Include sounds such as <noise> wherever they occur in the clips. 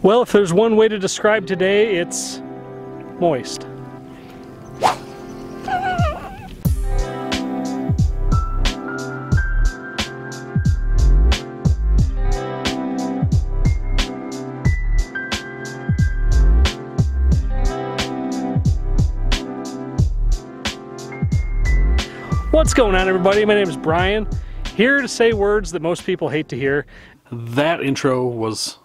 Well, if there's one way to describe today, it's moist. What's going on everybody? My name is Brian, here to say words that most people hate to hear. That intro was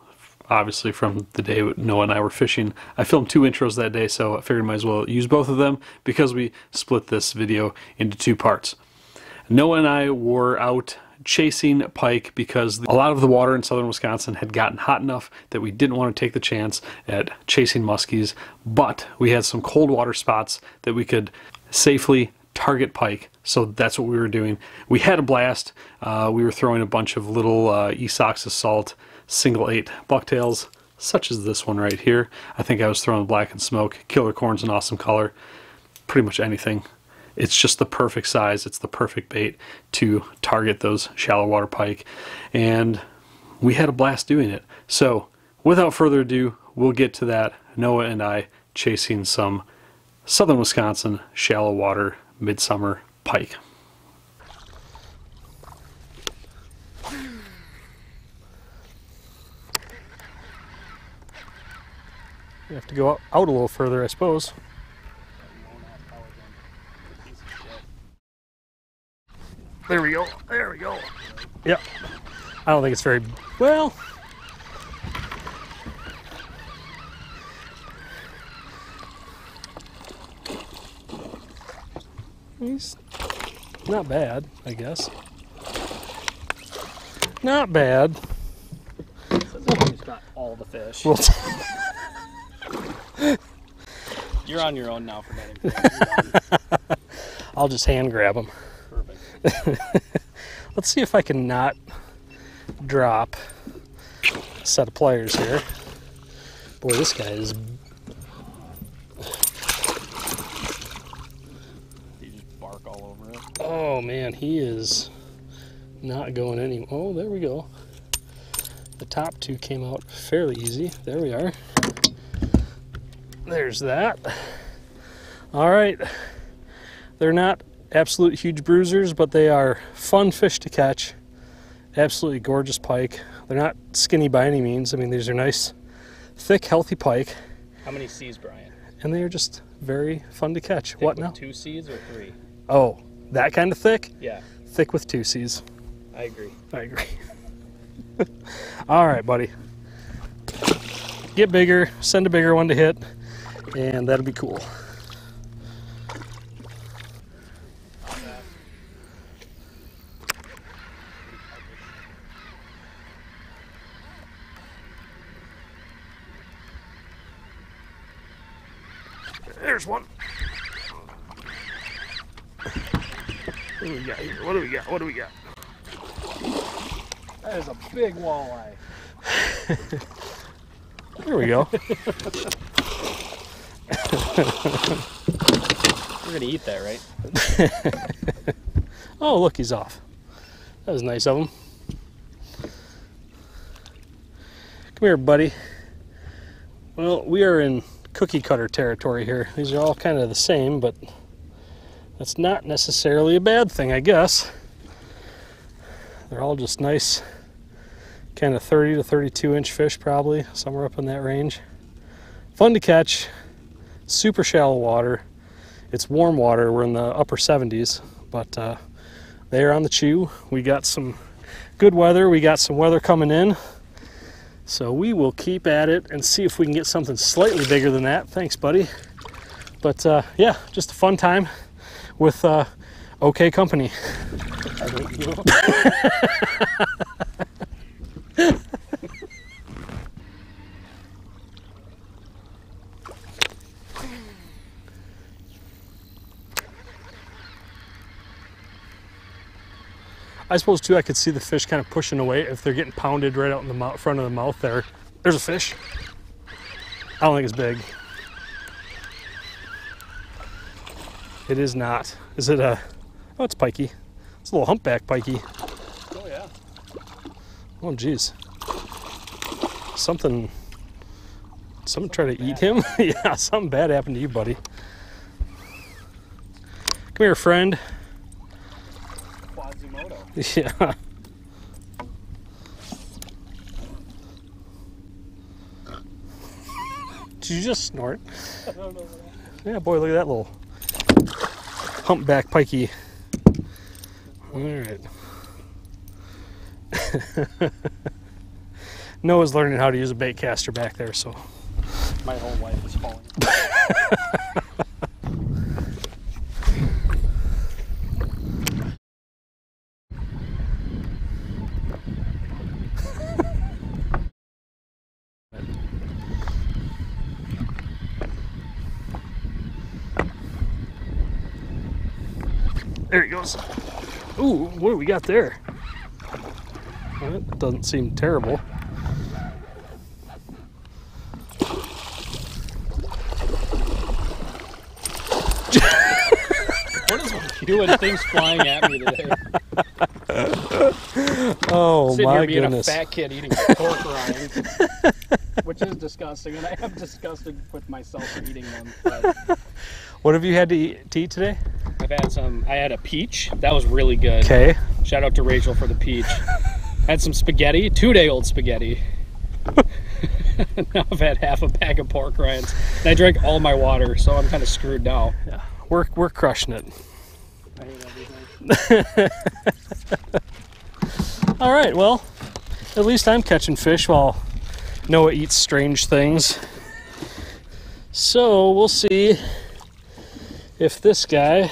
obviously from the day Noah and I were fishing. I filmed two intros that day, so I figured I might as well use both of them because we split this video into two parts. Noah and I were out chasing pike because a lot of the water in southern Wisconsin had gotten hot enough that we didn't want to take the chance at chasing muskies, but we had some cold water spots that we could safely target pike. So that's what we were doing. We had a blast. Uh, we were throwing a bunch of little uh, Esox Assault single eight bucktails, such as this one right here. I think I was throwing black and smoke. Killer corn's an awesome color. Pretty much anything. It's just the perfect size. It's the perfect bait to target those shallow water pike. And we had a blast doing it. So without further ado, we'll get to that. Noah and I chasing some southern Wisconsin shallow water midsummer pike. You have to go out a little further, I suppose. There we go. There we go. Yep. I don't think it's very well. He's not bad, I guess. Not bad. He's got all the fish. Well, <laughs> You're on your own now for netting. <laughs> I'll just hand grab them. Perfect. <laughs> Let's see if I can not drop a set of pliers here. Boy, this guy is. You just bark all over it. Oh man, he is not going any. Oh, there we go. The top two came out fairly easy. There we are. There's that. All right. They're not absolute huge bruisers, but they are fun fish to catch. Absolutely gorgeous pike. They're not skinny by any means. I mean, these are nice, thick, healthy pike, How many C's, Brian? and they are just very fun to catch. Thick what now? Two C's or three? Oh, that kind of thick? Yeah, Thick with two C's. I agree. I agree. <laughs> All right, buddy. Get bigger, send a bigger one to hit, and that'll be cool. There's one. What do we got here? What do we got? What do we got? That is a big walleye. There we go. <laughs> We're gonna eat that, right? <laughs> Oh, look, he's off. That was nice of him. Come here, buddy. Well, we are in cookie cutter territory here. These are all kind of the same, but that's not necessarily a bad thing, I guess. They're all just nice, kind of 30 to 32 inch fish, probably, somewhere up in that range. Fun to catch, super shallow water. It's warm water, we're in the upper 70s, but uh, they are on the chew. We got some good weather. We got some weather coming in. So we will keep at it and see if we can get something slightly bigger than that. Thanks, buddy. But uh, yeah, just a fun time with uh, OK Company. I hate you. I suppose too, I could see the fish kind of pushing away if they're getting pounded right out in the front of the mouth there. There's a fish. I don't think it's big. It is not. Is it a? Oh, it's pikey. It's a little humpback pikey. Oh yeah. Oh, geez. Something Someone try to eat him? <laughs> yeah, something bad happened to you, buddy. Come here, friend. Quasimodo. <laughs> Yeah. Did you just snort? <laughs> I don't know what Yeah, boy, look at that little humpback pikey. All right. <laughs> Noah's learning how to use a bait caster back there, so My whole life is falling. <laughs> there he goes. Ooh, what do we got there? Well, that doesn't seem terrible. <laughs> What is with you and things flying at me today? Oh Sitting my here being goodness! a fat kid eating pork rinds, <laughs> which is disgusting, and I am disgusted with myself for eating them. But <laughs> What have you had to eat, to eat today? I've had some. I had a peach. That was really good. Okay. Shout out to Rachel for the peach. <laughs> had some spaghetti, two day old spaghetti. <laughs> now I've had half a bag of pork rinds. And I drank all my water, so I'm kind of screwed now. Yeah, We're we're crushing it. I hate everything. <laughs> All right, well, at least I'm catching fish while Noah eats strange things. So we'll see if this guy,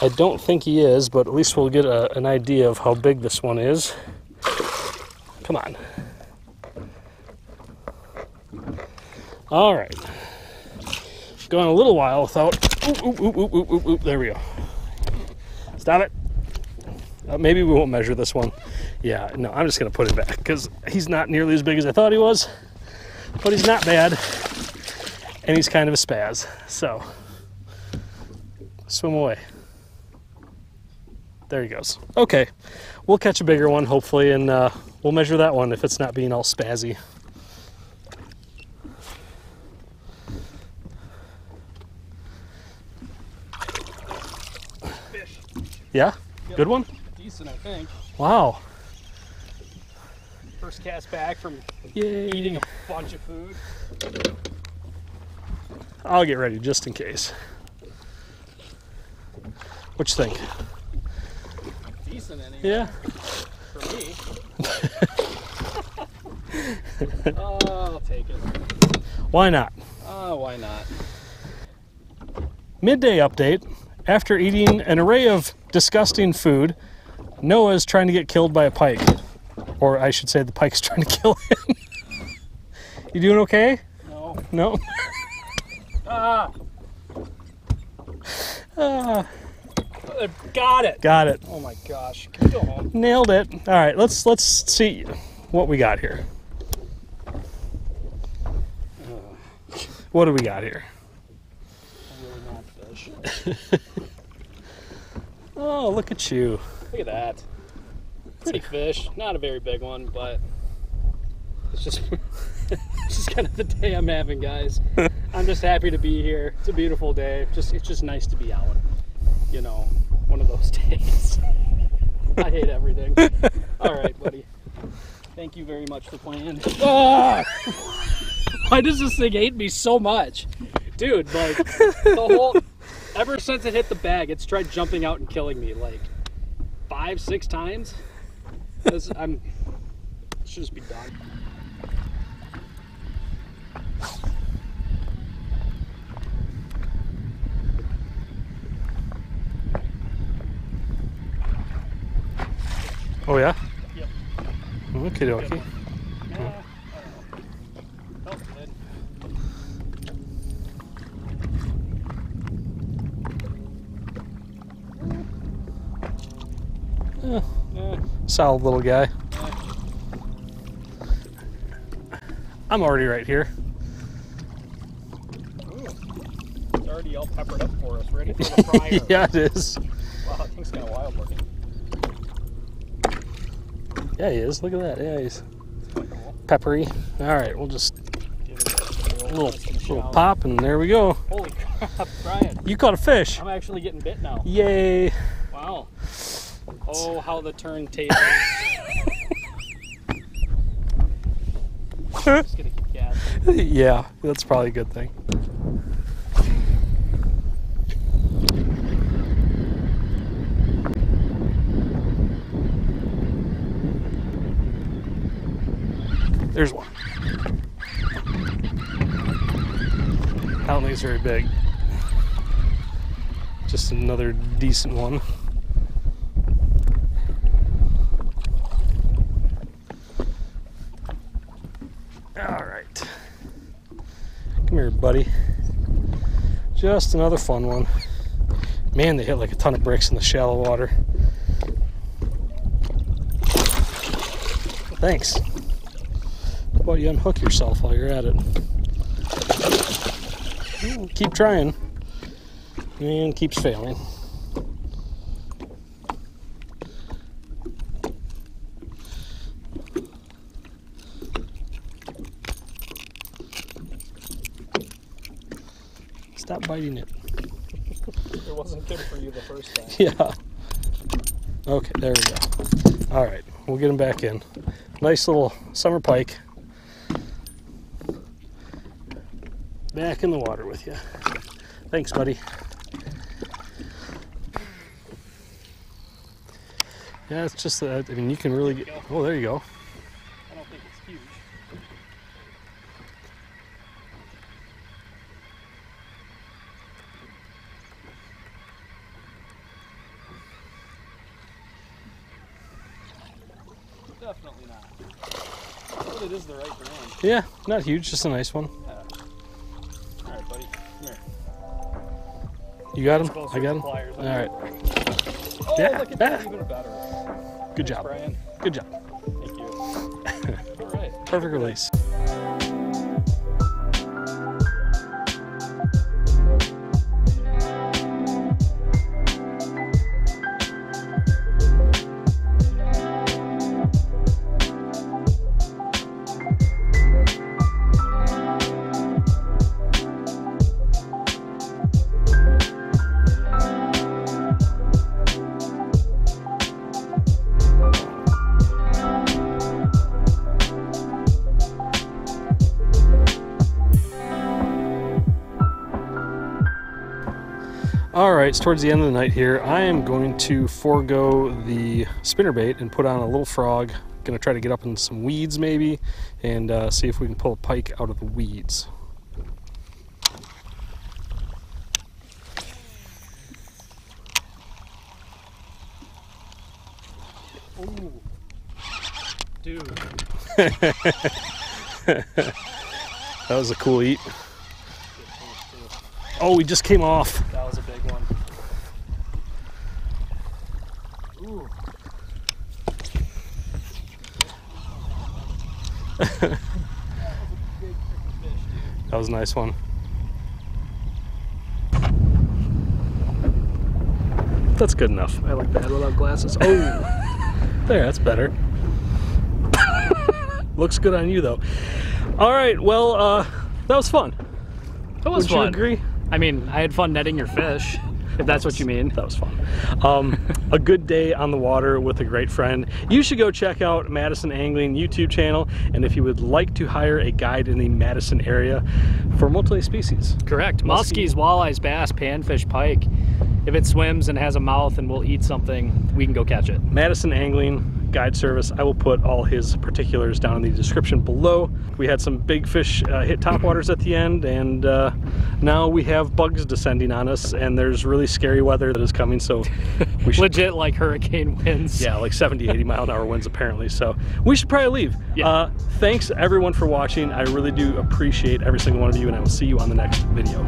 I don't think he is, but at least we'll get a, an idea of how big this one is. Come on. All right. Going a little while without. Oop, oop, oop. There we go. Stop it. Uh, maybe we won't measure this one. Yeah, no, I'm just gonna put it back because he's not nearly as big as I thought he was, but he's not bad, and he's kind of a spaz. So swim away. There he goes. Okay, we'll catch a bigger one hopefully, and uh, we'll measure that one if it's not being all spazzy. Fish. Yeah, good one. Decent, I think. Wow. First cast back from Yay. eating a bunch of food. I'll get ready just in case. What you think? Decent, anyway. Yeah. For me. <laughs> oh, I'll take it. Why not? Oh, why not? Midday update. After eating an array of disgusting food, Noah is trying to get killed by a pike. Or I should say, the pike's <laughs> trying to kill him. you doing okay? No. No? Ah! Ah, got it. got it. Oh my gosh. Go? Nailed it. All right, let's let's see what we got here. <sighs> What do we got here? Really. <laughs> Oh, look at you. Look at that. Pretty fish. Not a very big one, but it's just <laughs> it's just kind of the day I'm having, guys. <laughs> I'm just happy to be here. It's a beautiful day. Just it's just nice to be out. You know, one of those <laughs> days. I hate everything. <laughs> All right, buddy. Thank you very much for playing. Ah! <laughs> Why does this thing hate me so much? Dude, like the whole ever since it hit the bag, it's tried jumping out and killing me like five, six times. This, I'm it should just be done. Oh yeah. Yep. Oh, okay, dokie. Nah, I don't know. Felt good. Yeah. Eh, yeah. Solid little guy. Yeah. I'm already right here. Ooh. It's already all peppered up for us, ready for the <laughs> fryer. yeah, it is. Wow, that thing's kind of wild looking. Yeah, he is. Look at that. Yeah, he's peppery. All right, we'll just Give it little little pop, and there we go. Holy crap, Brian. You caught a fish. I'm actually getting bit now. Yay! Wow. Oh, how the turntable. <laughs> <laughs> Just gonna keep gassing. yeah, that's probably a good thing. There's one. I don't think it's very big. Just another decent one. All right. Come here, buddy. Just another fun one. Man, they hit like a ton of bricks in the shallow water. Thanks. About you unhook yourself while you're at it? Keep trying. And keeps failing. Stop biting it. It wasn't good for you the first time. <laughs> Yeah. Okay, there we go. All right, we'll get him back in. Nice little summer pike. Back in the water with you. Thanks, buddy. Yeah, it's just that. I mean, you can really get. Oh, there you go. I don't think it's huge. Definitely not. But it is the right brand. Yeah, not huge, just a nice one. You got him? I got him. pliers All on right. Oh, Yeah, look at that. Even better. Good Thanks, job. Brian. Good job. Thank you. <laughs> All right. Perfect release. Right, it's towards the end of the night here. I am going to forego the spinnerbait and put on a little frog. Gonna try to get up in some weeds maybe, and uh, see if we can pull a pike out of the weeds. Dude. <laughs> That was a cool eat. Oh, we just came off. That was a big one. Ooh. That was a nice one. That's good enough. I like that without glasses. Oh, <laughs> there, that's better. <laughs> Looks good on you though. All right, well, uh, that was fun. That was Would you fun. agree? I mean, I had fun netting your fish, if that's what you mean. That was fun. Um, a good day on the water with a great friend. You should go check out Madison Angling YouTube channel, and if you would like to hire a guide in the Madison area for multi-species, Correct. Muskies, walleyes, bass, panfish, pike. If it swims and has a mouth and will eat something, we can go catch it. Madison Angling Guide Service. I will put all his particulars down in the description below. We had some big fish uh, hit topwaters at the end, and uh, now we have bugs descending on us, and there's really scary weather that is coming. So <laughs> we should Legit like hurricane winds. Yeah, like 70, 80 mile an hour winds apparently. So we should probably leave. Yeah. Uh, thanks everyone for watching. I really do appreciate every single one of you, and I will see you on the next video.